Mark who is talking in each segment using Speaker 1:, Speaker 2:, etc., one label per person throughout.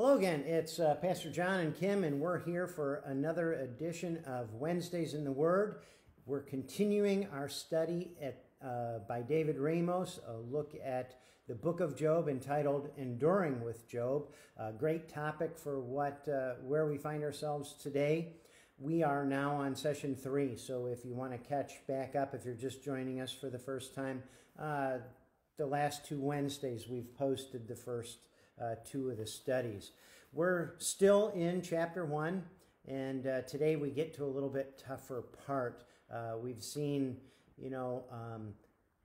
Speaker 1: Hello again. It's uh, Pastor John and Kim, and we're here for another edition of Wednesdays in the Word. We're continuing our study at uh, by David Ramos, a look at the book of Job entitled Enduring with Job. A great topic for what uh, where we find ourselves today. We are now on session three, so if you want to catch back up, if you're just joining us for the first time, uh, the last two Wednesdays we've posted the first uh, two of the studies. We're still in chapter one, and uh, today we get to a little bit tougher part. Uh, we've seen, you know, um,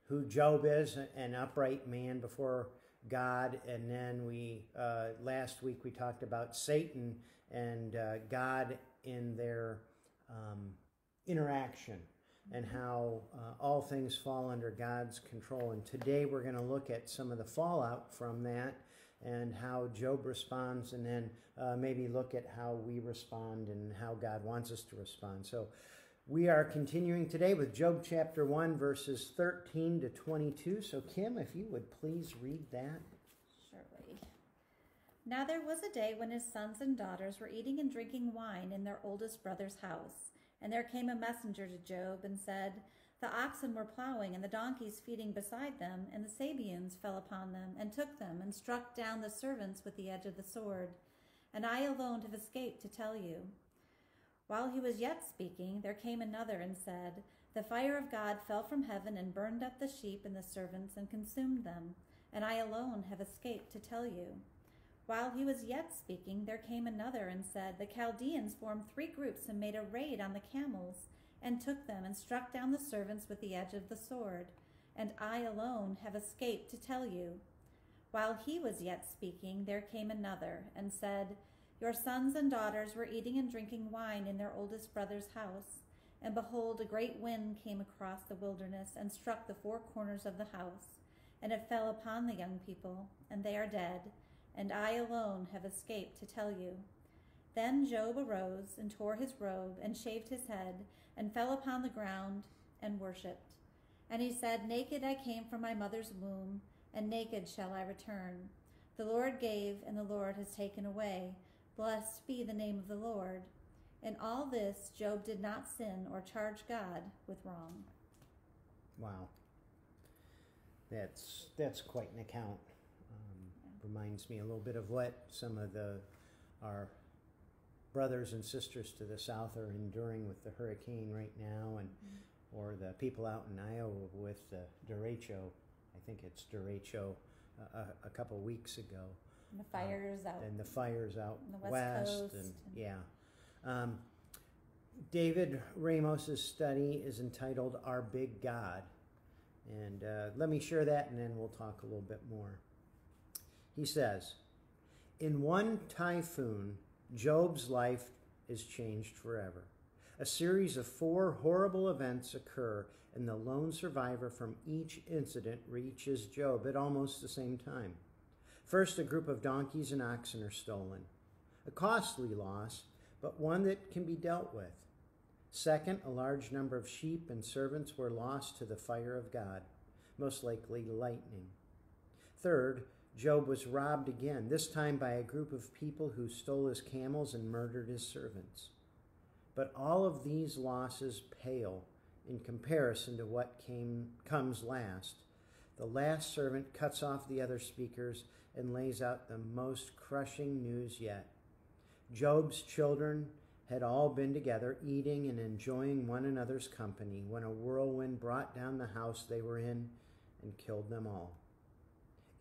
Speaker 1: who Job is, an upright man before God, and then we uh, last week we talked about Satan and uh, God in their um, interaction and how uh, all things fall under God's control. And today we're going to look at some of the fallout from that and how Job responds, and then uh, maybe look at how we respond and how God wants us to respond. So we are continuing today with Job chapter 1, verses 13 to 22. So, Kim, if you would please read that.
Speaker 2: Surely. Now there was a day when his sons and daughters were eating and drinking wine in their oldest brother's house. And there came a messenger to Job and said, The oxen were plowing and the donkeys feeding beside them, and the Sabeans fell upon them and took them and struck down the servants with the edge of the sword. And I alone have escaped to tell you. While he was yet speaking, there came another and said, The fire of God fell from heaven and burned up the sheep and the servants and consumed them, and I alone have escaped to tell you. While he was yet speaking, there came another and said, The Chaldeans formed three groups and made a raid on the camels, and took them and struck down the servants with the edge of the sword. And I alone have escaped to tell you. While he was yet speaking, there came another and said, Your sons and daughters were eating and drinking wine in their oldest brother's house. And behold, a great wind came across the wilderness and struck the four corners of the house. And it fell upon the young people, and they are dead and I alone have escaped to tell you. Then Job arose and tore his robe and shaved his head and fell upon the ground and worshipped. And he said, Naked I came from my mother's womb, and naked shall I return. The Lord gave, and the Lord has taken away. Blessed be the name of the Lord. In all this, Job did not sin or charge God with wrong.
Speaker 1: Wow. That's, that's quite an account um, reminds me a little bit of what some of the our brothers and sisters to the south are enduring with the hurricane right now, and mm-hmm. or the people out in Iowa with the derecho. I think it's derecho uh, a, a couple weeks ago.
Speaker 2: And the fires uh, out.
Speaker 1: And the fires out
Speaker 2: the west, west
Speaker 1: and, and, yeah. Um, David Ramos's study is entitled "Our Big God," and uh, let me share that, and then we'll talk a little bit more. He says, In one typhoon, Job's life is changed forever. A series of four horrible events occur, and the lone survivor from each incident reaches Job at almost the same time. First, a group of donkeys and oxen are stolen. A costly loss, but one that can be dealt with. Second, a large number of sheep and servants were lost to the fire of God, most likely lightning. Third, Job was robbed again, this time by a group of people who stole his camels and murdered his servants. But all of these losses pale in comparison to what came, comes last. The last servant cuts off the other speakers and lays out the most crushing news yet. Job's children had all been together, eating and enjoying one another's company, when a whirlwind brought down the house they were in and killed them all.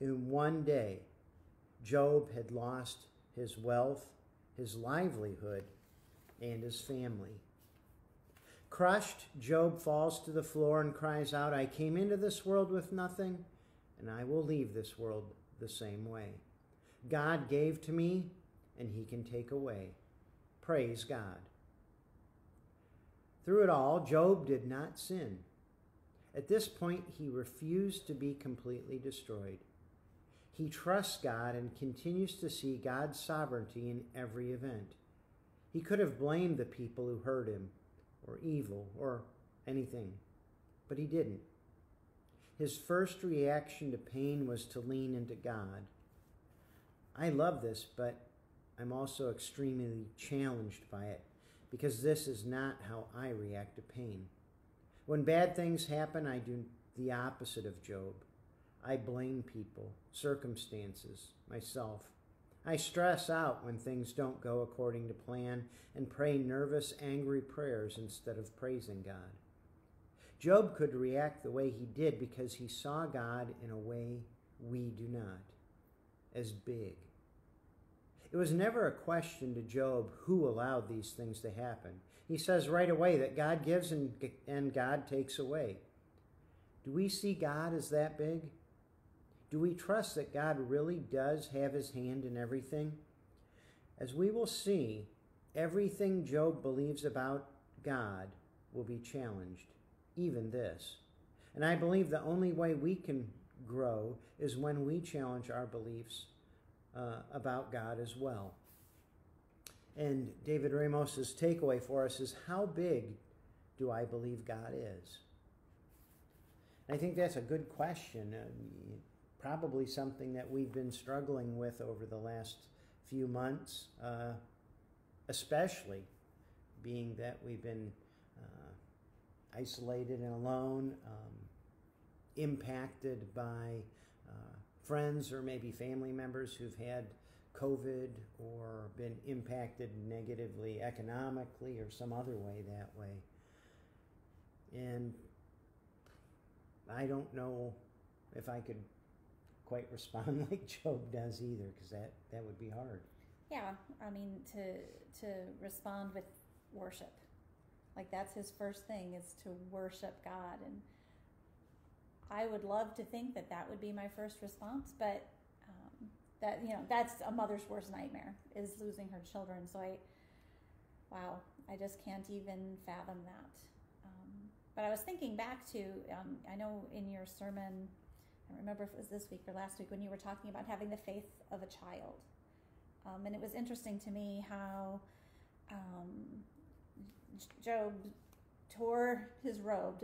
Speaker 1: In one day, Job had lost his wealth, his livelihood, and his family. Crushed, Job falls to the floor and cries out, I came into this world with nothing, and I will leave this world the same way. God gave to me, and he can take away. Praise God. Through it all, Job did not sin. At this point, he refused to be completely destroyed. He trusts God and continues to see God's sovereignty in every event. He could have blamed the people who hurt him, or evil, or anything, but he didn't. His first reaction to pain was to lean into God. I love this, but I'm also extremely challenged by it because this is not how I react to pain. When bad things happen, I do the opposite of Job. I blame people, circumstances, myself. I stress out when things don't go according to plan and pray nervous, angry prayers instead of praising God. Job could react the way he did because he saw God in a way we do not, as big. It was never a question to Job who allowed these things to happen. He says right away that God gives and, and God takes away. Do we see God as that big? Do we trust that God really does have his hand in everything? As we will see, everything Job believes about God will be challenged, even this. And I believe the only way we can grow is when we challenge our beliefs uh, about God as well. And David Ramos's takeaway for us is how big do I believe God is? I think that's a good question. Uh, probably something that we've been struggling with over the last few months, uh, especially being that we've been uh, isolated and alone, um, impacted by uh, friends or maybe family members who've had COVID or been impacted negatively economically or some other way that way. And I don't know if I could quite respond like Job does either, because that, that would be hard.
Speaker 2: Yeah, I mean to to respond with worship, like that's his first thing is to worship God, and I would love to think that that would be my first response, but um, that you know that's a mother's worst nightmare is losing her children. So I, wow, I just can't even fathom that. Um, but I was thinking back to um, I know in your sermon, I don't remember if it was this week or last week when you were talking about having the faith of a child, um, and it was interesting to me how um, Job tore his robe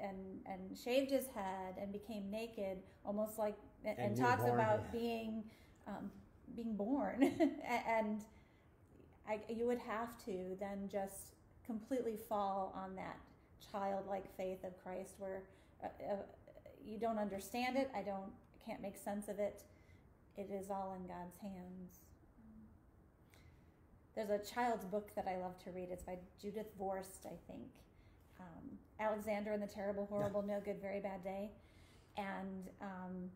Speaker 2: and and shaved his head and became naked, almost like and, and talks about being um, being born, and I, you would have to then just completely fall on that childlike faith of Christ, where uh, uh, you don't understand it, I don't can't make sense of it. It is all in God's hands. There's a child's book that I love to read. It's by Judith Viorst, I think um, Alexander and the Terrible, Horrible. No Good, Very Bad Day. And um,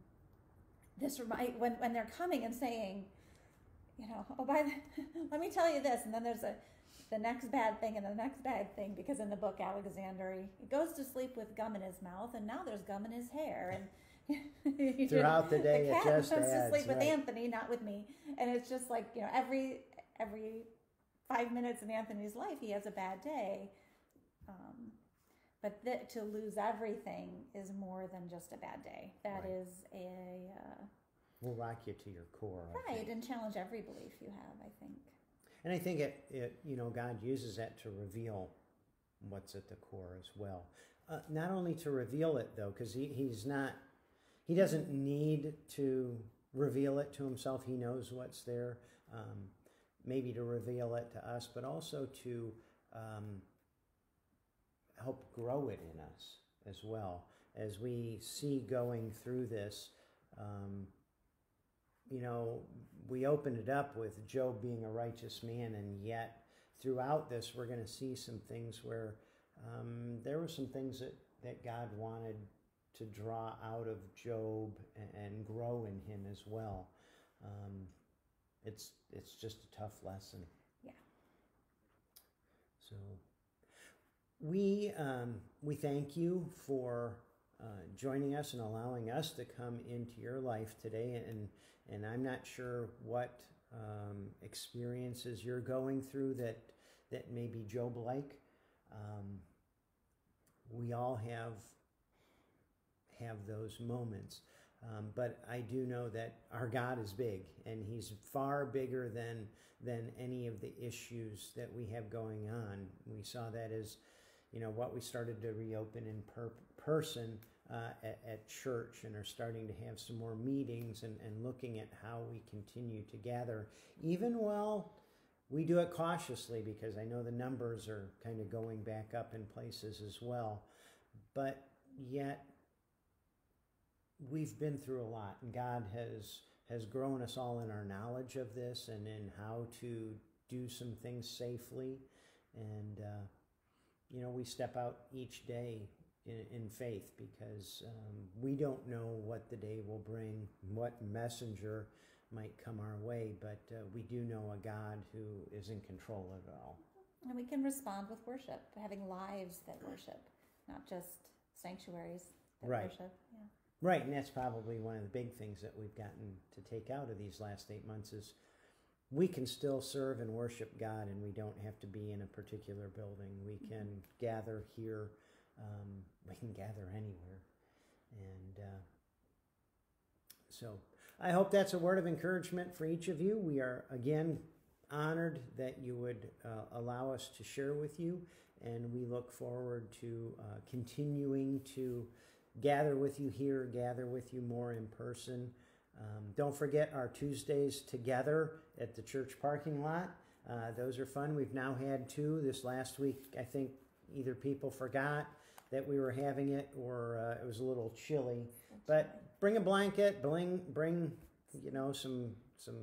Speaker 2: this remind when, when they're coming and saying, you know, oh, by the, let me tell you this. And then there's a, the next bad thing and the next bad thing because in the book Alexander he goes to sleep with gum in his mouth and now there's gum in his hair
Speaker 1: and throughout the day
Speaker 2: the cat goes
Speaker 1: adds,
Speaker 2: to sleep
Speaker 1: right.
Speaker 2: with Anthony not with me and it's just like you know every every five minutes in Anthony's life he has a bad day um, but th- to lose everything is more than just a bad day. That
Speaker 1: Right.
Speaker 2: is a uh,
Speaker 1: Will rock you to your core.
Speaker 2: Right and challenge every belief you have. I think.
Speaker 1: And I think it, it, you know, God uses that to reveal what's at the core as well. Uh, not only to reveal it though, because he, he's not, he doesn't need to reveal it to himself. He knows what's there. Um, maybe to reveal it to us, but also to um, help grow it in us as well as we see going through this. Um, you know, we opened it up with Job being a righteous man, and yet throughout this, we're going to see some things where um, there were some things that, that God wanted to draw out of Job and, and grow in him as well. Um, it's it's just a tough lesson.
Speaker 2: Yeah.
Speaker 1: So we um, we thank you for uh, joining us and allowing us to come into your life today. And and I'm not sure what um, experiences you're going through that that may be Job like. Um, we all have have those moments. Um, but I do know that our God is big, and He's far bigger than than any of the issues that we have going on. We saw that as, you know, what we started to reopen in per- person uh, at, at church and are starting to have some more meetings and, and looking at how we continue to gather, even while we do it cautiously because I know the numbers are kind of going back up in places as well. But yet, we've been through a lot, and God has has grown us all in our knowledge of this and in how to do some things safely. And uh, you know, we step out each day in, in faith because um, we don't know what the day will bring, what messenger might come our way, but uh, we do know a God who is in control of it all.
Speaker 2: And we can respond with worship, having lives that worship, not just sanctuaries that
Speaker 1: Right.
Speaker 2: worship. Yeah.
Speaker 1: Right, and that's probably one of the big things that we've gotten to take out of these last eight months is we can still serve and worship God, and we don't have to be in a particular building. We can gather here. Um, we can gather anywhere, and uh, so I hope that's a word of encouragement for each of you. We are again honored that you would uh, allow us to share with you, and we look forward to uh, continuing to gather with you here, gather with you more in person. Um, don't forget our Tuesdays together at the church parking lot. Uh, those are fun. We've now had two. This last week, I think either people forgot that we were having it or uh, it was a little chilly. But bring a blanket, bring, bring you know, some, some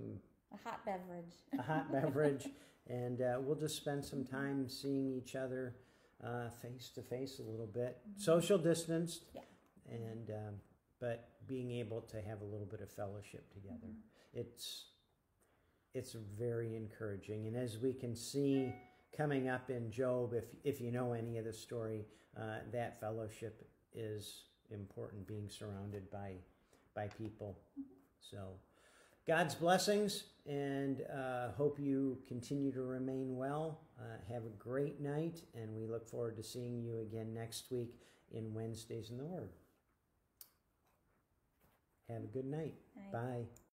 Speaker 2: a hot beverage.
Speaker 1: a hot beverage, and uh, we'll just spend some time seeing each other uh, face to face a little bit, social distanced,
Speaker 2: Yeah.
Speaker 1: and um, but being able to have a little bit of fellowship together. It's it's very encouraging, and as we can see coming up in Job, if if you know any of the story, uh, that fellowship is important. Being surrounded by by people, so. God's blessings and uh, hope you continue to remain well. Uh, have a great night, and we look forward to seeing you again next week in Wednesdays in the Word. Have a good night.
Speaker 2: Night.
Speaker 1: Bye.